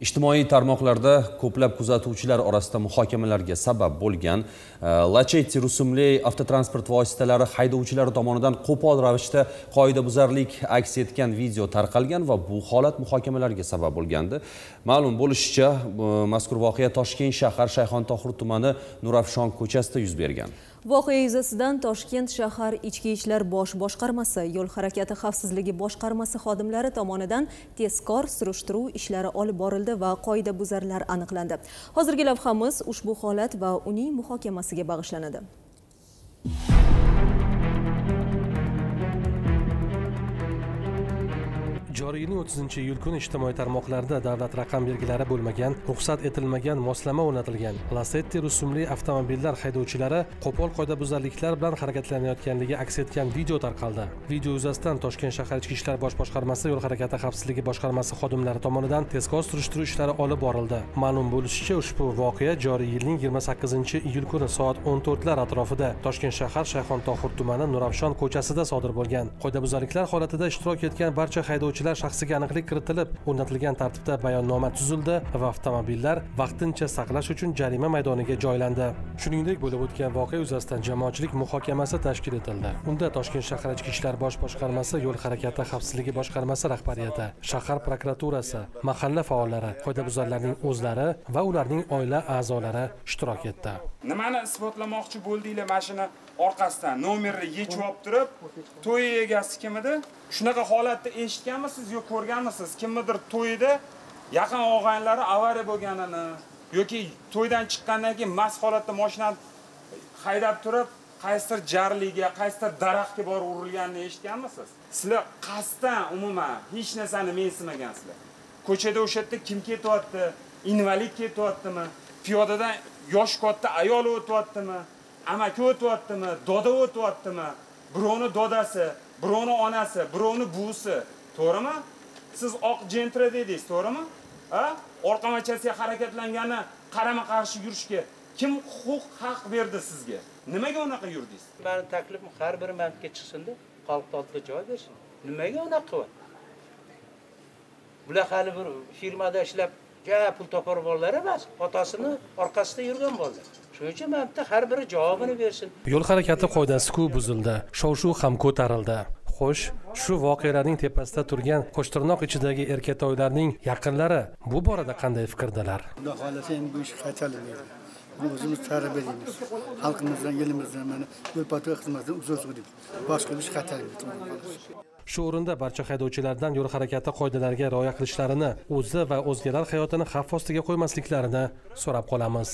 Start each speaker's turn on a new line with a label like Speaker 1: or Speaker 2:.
Speaker 1: ijtimoiy tarmoqlarda ko'plab kuzatuvchilar orasida muhokamalarga sabab bo'lgan e, lachetti rusumli avtotransport vositalari haydovchilari tomonidan qo'pol ravishda qoidabuzarlik aks etgan video tarqalgan va bu holat muhokamalarga sabab bo'lgandi. Ma'lum bo'lishicha mazkur voqea toshkent shahar shayxontohur tumani nurafshon ko'chasida yuz bergan.
Speaker 2: Voqea yuzasidan Toshkent shahar ichki ishlar bosh boshqarmasi, yo'l harakati xavfsizligi boshqarmasi xodimlari tomonidan tezkor surishtiruv ishlari olib borildi va qoidabuzarlar aniqlandi. Hozirgi lavhamiz ushbu holat va uning muhokamasiga bag'ishlanadi.
Speaker 3: Joriy yilning 30 iyul kuni ijtimoiy tarmoqlarda davlat raqam belgilari bo'lmagan ruxsat etilmagan moslama o'rnatilgan. Lasetti rusumli avtomobillar haydovchilari qo'pol qoidabuzarliklar bilan harakatlanayotganligi aks etgan video tarqaldi. Video yuzasidan toshkent shahar ichki ishlar bosh boshqarmasi yo'l harakati xavfsizligi boshqarmasi xodimlari tomonidan tezkor surishtiruv ishlari olib borildi. Ma'lum bo'lishicha ushbu voqea joriy yilning 28 iyul kuni soat o'n to'rtlar atrofida toshkent shahar shayxontohur tumani nurafshon ko'chasida sodir bo'lgan. Qoidabuzarliklar holatida ishtirok etgan barcha haydovchilar shaxsiga aniqlik kiritilib o'rnatilgan tartibda bayonnoma tuzildi va avtomobillar vaqtincha saqlash uchun jarima maydoniga joylandi. Shuningdek bo'lib o'tgan voqea yuzasidan jamoatchilik muhokamasi tashkil etildi. Unda toshkent shahar ichki ishlar bosh boshqarmasi yo'l harakati xavfsizligi boshqarmasi rahbariyati shahar prokuraturasi mahalla faollari qoidabuzarlarning o'zlari va ularning oila a'zolari ishtirok etdi.
Speaker 4: Nimani isbotlamoqchi bo'ldinglar mashina? Orqasidan nomerni yechib olib turib to'y egasi kim edi? Shunaqa holatni eshitganmisiz yo ko'rganmisiz? Kimnidir to'yida yaqin og'aynilari avariya bo'lganini yoki to'ydan chiqqandan keyin mast holatda mashinani haydab turib qaysidir jarliga qaysidir daraxtga borib urilganini eshitganmisiz? Sizlar qasddan umuman hech narsani mensimagansizlar ko'chada o'sha yerda kim ketyapti? Invalid ketyaptimi? Piyodadan yosh katta ayol o'tyaptimi amaki o'tyaptimi doda o'tyaptimi birovni dodasi birovni onasi birovni buvisi to'g'rimi? Siz oq jentra dedingiz to'g'rimi? A orqamachasiga harakatlangani qarama qarshi yurishga kim huquq haq berdi sizga? Nimaga unaqa yurdingiz?
Speaker 5: Mani taklifim har bir bandga chiqsinda xalqni oldida javob bersin. Nimaga unaqa qilyapti bular hali bir firmada ishlab ja pul topar bolalar emas otasini orqasida yurgan bolalar shuning uchun man bitta har biri javobini bersin.
Speaker 3: Yo'l harakati qoidasi-ku buzildi shov shuv ham ko'tarildi. Xo'sh shu voqealarning tepasida turgan qo'shtirnoq ichidagi erkatoylarning yaqinlari bu borada qanday fikrdalar?
Speaker 6: Xudo xohlasa endi bu ish qaytarilmaydi buni o'zimiz tarbiyalaymiz xalqimizdan elimizdan mana yo'l patrul xizmatidan uzr so'raymiz boshqa ish qaytarilmaydi
Speaker 3: shu o'rinda barcha haydovchilardan yo'l harakati qoidalariga rioya qilishlarini o'zi va o'zgalar hayotini xavf ostiga qo'ymasliklarini so'rab qolamiz.